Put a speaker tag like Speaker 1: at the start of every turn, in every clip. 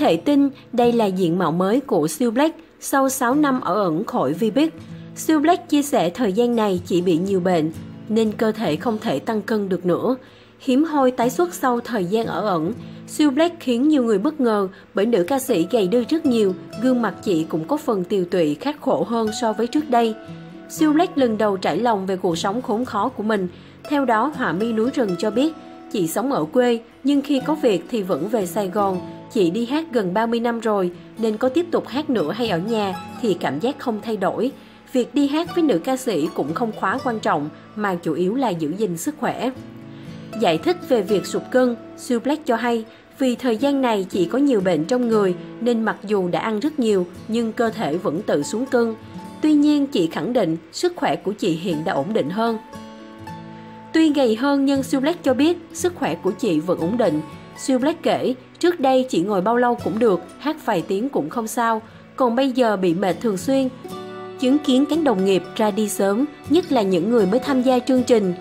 Speaker 1: Thể tin đây là diện mạo mới của siêu Black sau 6 năm ở ẩn khỏi Vbiz. Siêu Black chia sẻ thời gian này chỉ bị nhiều bệnh nên cơ thể không thể tăng cân được nữa. Hiếm hoi tái xuất sau thời gian ở ẩn, siêu Black khiến nhiều người bất ngờ bởi nữ ca sĩ gầy đi rất nhiều, gương mặt chị cũng có phần tiều tụy khắc khổ hơn so với trước đây. Siêu Black lần đầu trải lòng về cuộc sống khốn khó của mình. Theo đó, Họa mi núi rừng cho biết, chị sống ở quê nhưng khi có việc thì vẫn về Sài Gòn. Chị đi hát gần 30 năm rồi nên có tiếp tục hát nữa hay ở nhà thì cảm giác không thay đổi. Việc đi hát với nữ ca sĩ cũng không quá quan trọng mà chủ yếu là giữ gìn sức khỏe. Giải thích về việc sụt cân, Sue Black cho hay vì thời gian này chị có nhiều bệnh trong người nên mặc dù đã ăn rất nhiều nhưng cơ thể vẫn tự xuống cân. Tuy nhiên chị khẳng định sức khỏe của chị hiện đã ổn định hơn. Tuy gầy hơn nhưng Sue Black cho biết sức khỏe của chị vẫn ổn định. Sue Black kể, trước đây chị ngồi bao lâu cũng được, hát vài tiếng cũng không sao. Còn bây giờ bị mệt thường xuyên, chứng kiến các đồng nghiệp ra đi sớm, nhất là những người mới tham gia chương trình.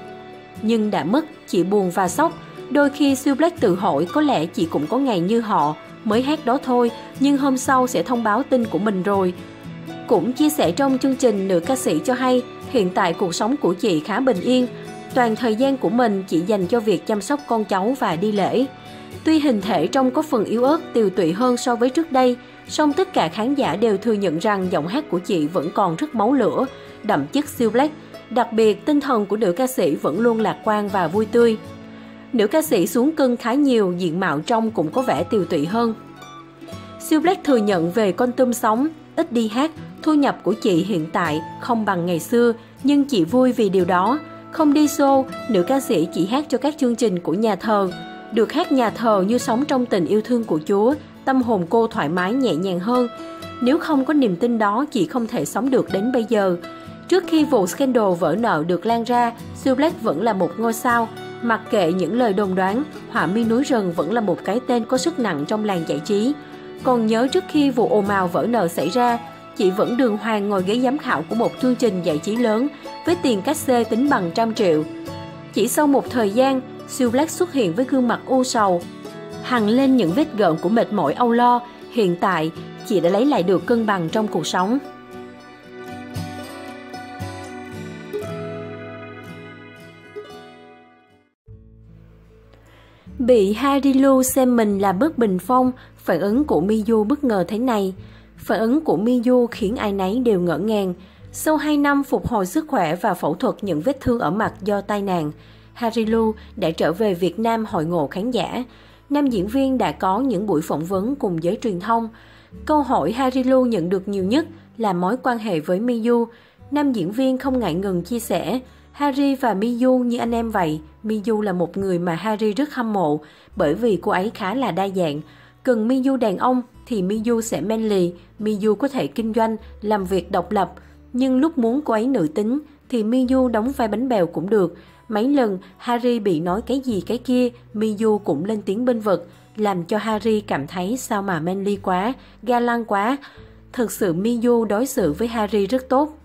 Speaker 1: Nhưng đã mất, chị buồn và sốc. Đôi khi siêu Black tự hỏi có lẽ chị cũng có ngày như họ, mới hát đó thôi, nhưng hôm sau sẽ thông báo tin của mình rồi. Cũng chia sẻ trong chương trình, nữ ca sĩ cho hay hiện tại cuộc sống của chị khá bình yên. Toàn thời gian của mình chỉ dành cho việc chăm sóc con cháu và đi lễ. Tuy hình thể trông có phần yếu ớt, tiều tụy hơn so với trước đây, song tất cả khán giả đều thừa nhận rằng giọng hát của chị vẫn còn rất máu lửa, đậm chất siêu black. Đặc biệt, tinh thần của nữ ca sĩ vẫn luôn lạc quan và vui tươi. Nữ ca sĩ xuống cân khá nhiều, diện mạo trong cũng có vẻ tiều tụy hơn. Siêu Black thừa nhận về con tôm sống, ít đi hát, thu nhập của chị hiện tại không bằng ngày xưa, nhưng chị vui vì điều đó. Không đi show, nữ ca sĩ chỉ hát cho các chương trình của nhà thờ. Được hát nhà thờ như sống trong tình yêu thương của Chúa, tâm hồn cô thoải mái nhẹ nhàng hơn. Nếu không có niềm tin đó, chị không thể sống được đến bây giờ. Trước khi vụ scandal vỡ nợ được lan ra, Sue Black vẫn là một ngôi sao. Mặc kệ những lời đồn đoán, Họa mi núi rừng vẫn là một cái tên có sức nặng trong làng giải trí. Còn nhớ trước khi vụ ồn ào vỡ nợ xảy ra, chị vẫn đường hoàng ngồi ghế giám khảo của một chương trình giải trí lớn với tiền cách xê tính bằng trăm triệu. Chỉ sau một thời gian, Siêu Black xuất hiện với gương mặt u sầu, hằng lên những vết gợn của mệt mỏi âu lo. Hiện tại, chị đã lấy lại được cân bằng trong cuộc sống. Bị Harilu xem mình là bước bình phong, phản ứng của Miyu bất ngờ thế này. Phản ứng của Miyu khiến ai nấy đều ngỡ ngàng. Sau 2 năm phục hồi sức khỏe và phẫu thuật những vết thương ở mặt do tai nạn, Harilu đã trở về Việt Nam hội ngộ khán giả. Nam diễn viên đã có những buổi phỏng vấn cùng giới truyền thông. Câu hỏi Harilu nhận được nhiều nhất là mối quan hệ với Miyu. Nam diễn viên không ngại ngừng chia sẻ, Harry và Miyu như anh em vậy. Miyu là một người mà Harry rất hâm mộ bởi vì cô ấy khá là đa dạng. Cần Miyu đàn ông thì Miyu sẽ manly, Miyu có thể kinh doanh, làm việc độc lập. Nhưng lúc muốn cô ấy nữ tính thì Miyu đóng vai bánh bèo cũng được. Mấy lần Harry bị nói cái gì cái kia, Miyu cũng lên tiếng bên vực, làm cho Harry cảm thấy sao mà manly quá, ga lăng quá. Thực sự Miyu đối xử với Harry rất tốt.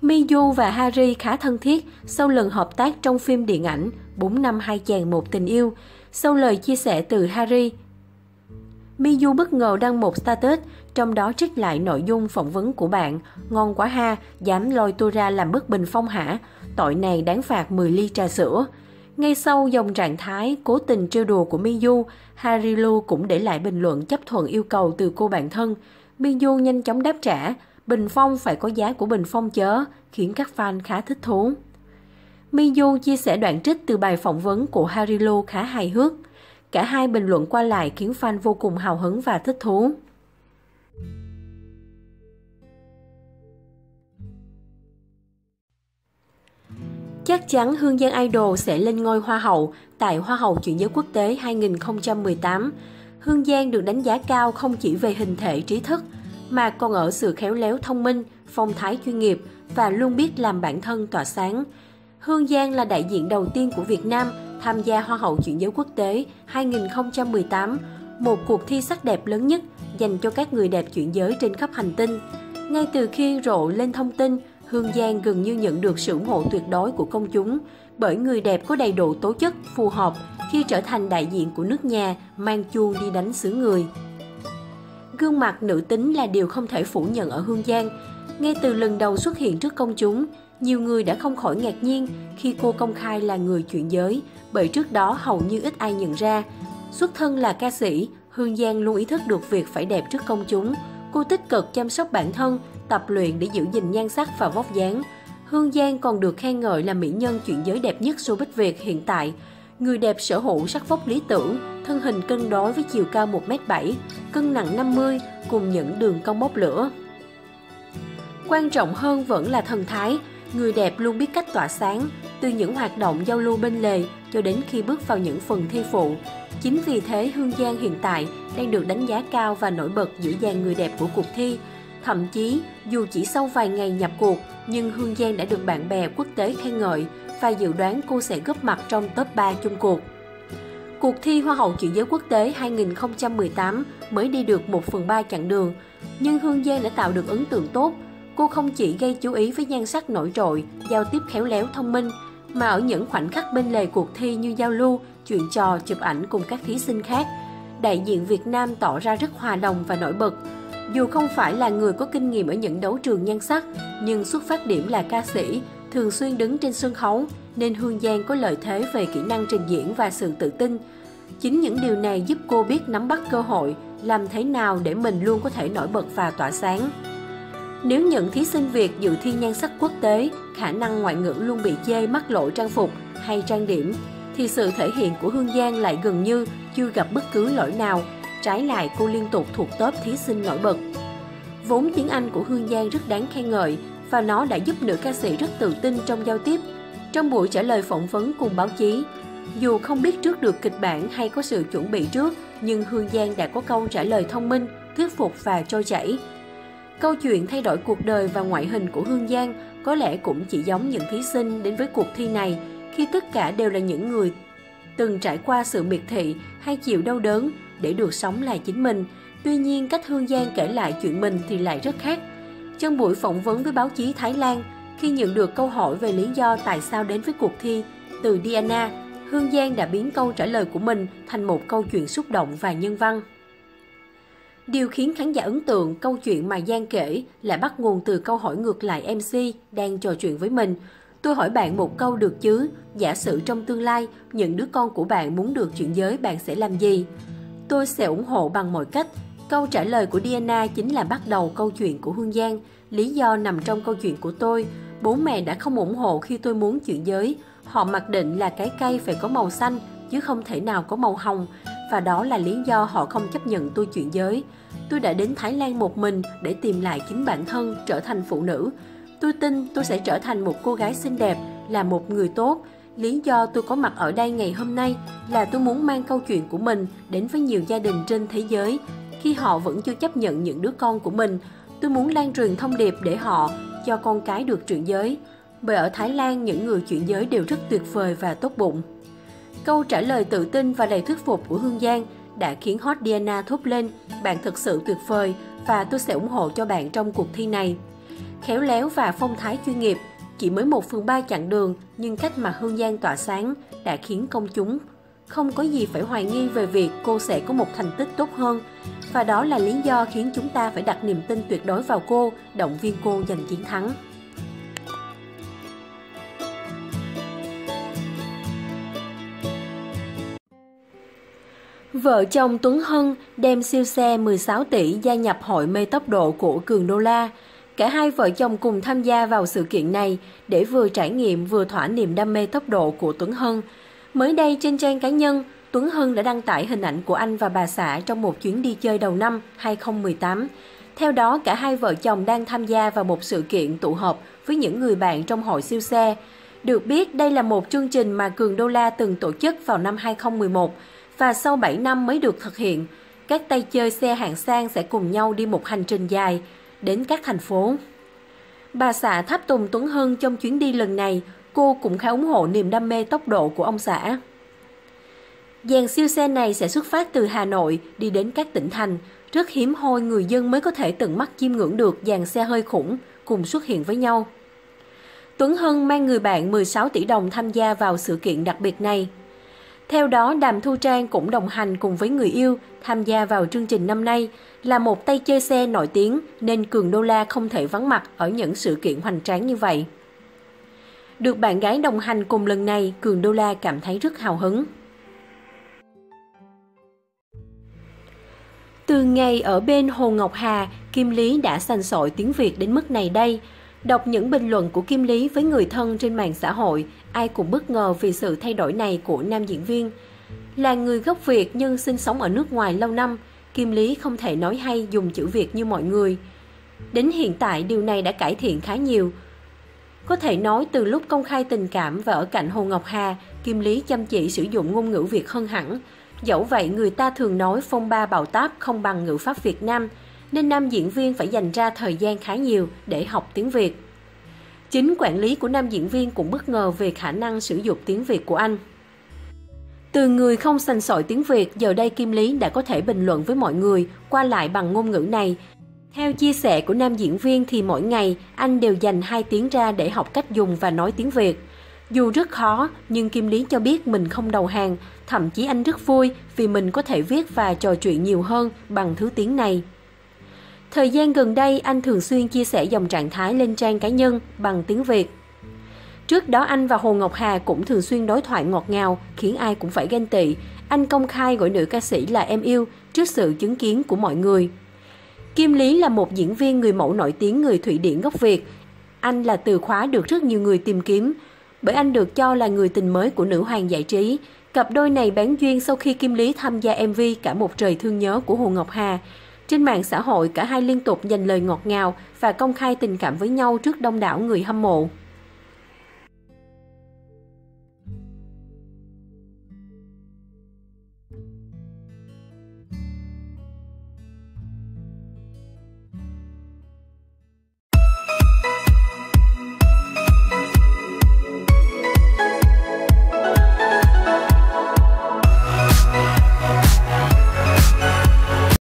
Speaker 1: Miyu và Harry khá thân thiết sau lần hợp tác trong phim điện ảnh 4 năm hai chàng một tình yêu. Sau lời chia sẻ từ Harry, Miyu bất ngờ đăng một status, trong đó trích lại nội dung phỏng vấn của bạn. Ngon quá ha, dám lôi tôi ra làm bức bình phong hả? Tội này đáng phạt 10 ly trà sữa. Ngay sau dòng trạng thái cố tình trêu đùa của Miyu, Harilu cũng để lại bình luận chấp thuận yêu cầu từ cô bạn thân. Miyu nhanh chóng đáp trả, bình phong phải có giá của bình phong chớ, khiến các fan khá thích thú. Miyu chia sẻ đoạn trích từ bài phỏng vấn của Harilu khá hài hước. Cả hai bình luận qua lại khiến fan vô cùng hào hứng và thích thú. Chắc chắn Hương Giang Idol sẽ lên ngôi Hoa hậu tại Hoa hậu chuyển giới quốc tế 2018. Hương Giang được đánh giá cao không chỉ về hình thể trí thức, mà còn ở sự khéo léo thông minh, phong thái chuyên nghiệp và luôn biết làm bản thân tỏa sáng. Hương Giang là đại diện đầu tiên của Việt Nam tham gia Hoa hậu chuyển giới quốc tế 2018, một cuộc thi sắc đẹp lớn nhất dành cho các người đẹp chuyển giới trên khắp hành tinh. Ngay từ khi rộ lên thông tin, Hương Giang gần như nhận được sự ủng hộ tuyệt đối của công chúng bởi người đẹp có đầy đủ tố chất phù hợp khi trở thành đại diện của nước nhà mang chuông đi đánh xứ người. Gương mặt nữ tính là điều không thể phủ nhận ở Hương Giang. Ngay từ lần đầu xuất hiện trước công chúng, nhiều người đã không khỏi ngạc nhiên khi cô công khai là người chuyển giới, bởi trước đó hầu như ít ai nhận ra. Xuất thân là ca sĩ, Hương Giang luôn ý thức được việc phải đẹp trước công chúng. Cô tích cực chăm sóc bản thân, tập luyện để giữ gìn nhan sắc và vóc dáng. Hương Giang còn được khen ngợi là mỹ nhân chuyển giới đẹp nhất showbiz Việt hiện tại. Người đẹp sở hữu sắc vóc lý tưởng, thân hình cân đối với chiều cao 1m7, cân nặng 50 cùng những đường cong bốc lửa. Quan trọng hơn vẫn là thần thái, người đẹp luôn biết cách tỏa sáng, từ những hoạt động giao lưu bên lề cho đến khi bước vào những phần thi phụ. Chính vì thế Hương Giang hiện tại đang được đánh giá cao và nổi bật giữa dàn người đẹp của cuộc thi. Thậm chí, dù chỉ sau vài ngày nhập cuộc, nhưng Hương Giang đã được bạn bè quốc tế khen ngợi và dự đoán cô sẽ góp mặt trong top 3 chung cuộc. Cuộc thi Hoa hậu chuyển giới quốc tế 2018 mới đi được 1 phần 3 chặng đường, nhưng Hương Giang đã tạo được ấn tượng tốt. Cô không chỉ gây chú ý với nhan sắc nổi trội, giao tiếp khéo léo thông minh, mà ở những khoảnh khắc bên lề cuộc thi như giao lưu, chuyện trò, chụp ảnh cùng các thí sinh khác, đại diện Việt Nam tỏ ra rất hòa đồng và nổi bật. Dù không phải là người có kinh nghiệm ở những đấu trường nhan sắc, nhưng xuất phát điểm là ca sĩ, thường xuyên đứng trên sân khấu, nên Hương Giang có lợi thế về kỹ năng trình diễn và sự tự tin. Chính những điều này giúp cô biết nắm bắt cơ hội, làm thế nào để mình luôn có thể nổi bật và tỏa sáng. Nếu những thí sinh Việt dự thi nhan sắc quốc tế, khả năng ngoại ngữ luôn bị chê mắc lộ trang phục hay trang điểm, thì sự thể hiện của Hương Giang lại gần như chưa gặp bất cứ lỗi nào, trái lại cô liên tục thuộc top thí sinh nổi bật. Vốn tiếng Anh của Hương Giang rất đáng khen ngợi và nó đã giúp nữ ca sĩ rất tự tin trong giao tiếp. Trong buổi trả lời phỏng vấn cùng báo chí, dù không biết trước được kịch bản hay có sự chuẩn bị trước, nhưng Hương Giang đã có câu trả lời thông minh, thuyết phục và trôi chảy. Câu chuyện thay đổi cuộc đời và ngoại hình của Hương Giang có lẽ cũng chỉ giống những thí sinh đến với cuộc thi này khi tất cả đều là những người từng trải qua sự miệt thị hay chịu đau đớn để được sống là chính mình. Tuy nhiên, cách Hương Giang kể lại chuyện mình thì lại rất khác. Trong buổi phỏng vấn với báo chí Thái Lan, khi nhận được câu hỏi về lý do tại sao đến với cuộc thi từ Diana, Hương Giang đã biến câu trả lời của mình thành một câu chuyện xúc động và nhân văn. Điều khiến khán giả ấn tượng câu chuyện mà Giang kể là bắt nguồn từ câu hỏi ngược lại MC đang trò chuyện với mình. Tôi hỏi bạn một câu được chứ, giả sử trong tương lai, những đứa con của bạn muốn được chuyển giới bạn sẽ làm gì? Tôi sẽ ủng hộ bằng mọi cách. Câu trả lời của Diana chính là bắt đầu câu chuyện của Hương Giang. Lý do nằm trong câu chuyện của tôi. Bố mẹ đã không ủng hộ khi tôi muốn chuyển giới. Họ mặc định là cái cây phải có màu xanh, chứ không thể nào có màu hồng. Và đó là lý do họ không chấp nhận tôi chuyển giới. Tôi đã đến Thái Lan một mình để tìm lại chính bản thân, trở thành phụ nữ. Tôi tin tôi sẽ trở thành một cô gái xinh đẹp, là một người tốt. Lý do tôi có mặt ở đây ngày hôm nay là tôi muốn mang câu chuyện của mình đến với nhiều gia đình trên thế giới. Khi họ vẫn chưa chấp nhận những đứa con của mình, tôi muốn lan truyền thông điệp để họ cho con cái được chuyển giới. Bởi ở Thái Lan, những người chuyển giới đều rất tuyệt vời và tốt bụng. Câu trả lời tự tin và đầy thuyết phục của Hương Giang đã khiến hot Diana thốt lên, bạn thực sự tuyệt vời và tôi sẽ ủng hộ cho bạn trong cuộc thi này. Khéo léo và phong thái chuyên nghiệp, chỉ mới một phần ba chặng đường nhưng cách mà Hương Giang tỏa sáng đã khiến công chúng không có gì phải hoài nghi về việc cô sẽ có một thành tích tốt hơn. Và đó là lý do khiến chúng ta phải đặt niềm tin tuyệt đối vào cô, động viên cô giành chiến thắng. Vợ chồng Tuấn Hân đem siêu xe 16 tỷ gia nhập hội mê tốc độ của Cường Đô La. Cả hai vợ chồng cùng tham gia vào sự kiện này để vừa trải nghiệm vừa thỏa niềm đam mê tốc độ của Tuấn Hân. Mới đây trên trang cá nhân, Tuấn Hân đã đăng tải hình ảnh của anh và bà xã trong một chuyến đi chơi đầu năm 2018. Theo đó, cả hai vợ chồng đang tham gia vào một sự kiện tụ họp với những người bạn trong hội siêu xe. Được biết, đây là một chương trình mà Cường Đô La từng tổ chức vào năm 2011 và sau 7 năm mới được thực hiện. Các tay chơi xe hạng sang sẽ cùng nhau đi một hành trình dài đến các thành phố. Bà xã tháp tùng Tuấn Hân trong chuyến đi lần này, cô cũng khá ủng hộ niềm đam mê tốc độ của ông xã. Dàn siêu xe này sẽ xuất phát từ Hà Nội đi đến các tỉnh thành. Rất hiếm hoi người dân mới có thể tận mắt chiêm ngưỡng được dàn xe hơi khủng cùng xuất hiện với nhau. Tuấn Hân mang người bạn 16 tỷ đồng tham gia vào sự kiện đặc biệt này. Theo đó, Đàm Thu Trang cũng đồng hành cùng với người yêu tham gia vào chương trình năm nay. Là một tay chơi xe nổi tiếng nên Cường Đô La không thể vắng mặt ở những sự kiện hoành tráng như vậy. Được bạn gái đồng hành cùng lần này, Cường Đô La cảm thấy rất hào hứng. Từ ngày ở bên Hồ Ngọc Hà, Kim Lý đã sành sỏi tiếng Việt đến mức này đây. Đọc những bình luận của Kim Lý với người thân trên mạng xã hội, ai cũng bất ngờ vì sự thay đổi này của nam diễn viên. Là người gốc Việt nhưng sinh sống ở nước ngoài lâu năm, Kim Lý không thể nói hay dùng chữ Việt như mọi người. Đến hiện tại điều này đã cải thiện khá nhiều. Có thể nói từ lúc công khai tình cảm và ở cạnh Hồ Ngọc Hà, Kim Lý chăm chỉ sử dụng ngôn ngữ Việt hơn hẳn. Dẫu vậy người ta thường nói phong ba bạo táp không bằng ngữ pháp Việt Nam, nên nam diễn viên phải dành ra thời gian khá nhiều để học tiếng Việt. Chính quản lý của nam diễn viên cũng bất ngờ về khả năng sử dụng tiếng Việt của anh. Từ người không sành sỏi tiếng Việt, giờ đây Kim Lý đã có thể bình luận với mọi người qua lại bằng ngôn ngữ này. Theo chia sẻ của nam diễn viên thì mỗi ngày anh đều dành 2 tiếng ra để học cách dùng và nói tiếng Việt. Dù rất khó, nhưng Kim Lý cho biết mình không đầu hàng, thậm chí anh rất vui vì mình có thể viết và trò chuyện nhiều hơn bằng thứ tiếng này. Thời gian gần đây, anh thường xuyên chia sẻ dòng trạng thái lên trang cá nhân bằng tiếng Việt. Trước đó anh và Hồ Ngọc Hà cũng thường xuyên đối thoại ngọt ngào, khiến ai cũng phải ghen tị. Anh công khai gọi nữ ca sĩ là em yêu trước sự chứng kiến của mọi người. Kim Lý là một diễn viên người mẫu nổi tiếng người Thụy Điển gốc Việt. Anh là từ khóa được rất nhiều người tìm kiếm, bởi anh được cho là người tình mới của nữ hoàng giải trí. Cặp đôi này bán duyên sau khi Kim Lý tham gia MV Cả một trời thương nhớ của Hồ Ngọc Hà. Trên mạng xã hội, cả hai liên tục dành lời ngọt ngào và công khai tình cảm với nhau trước đông đảo người hâm mộ.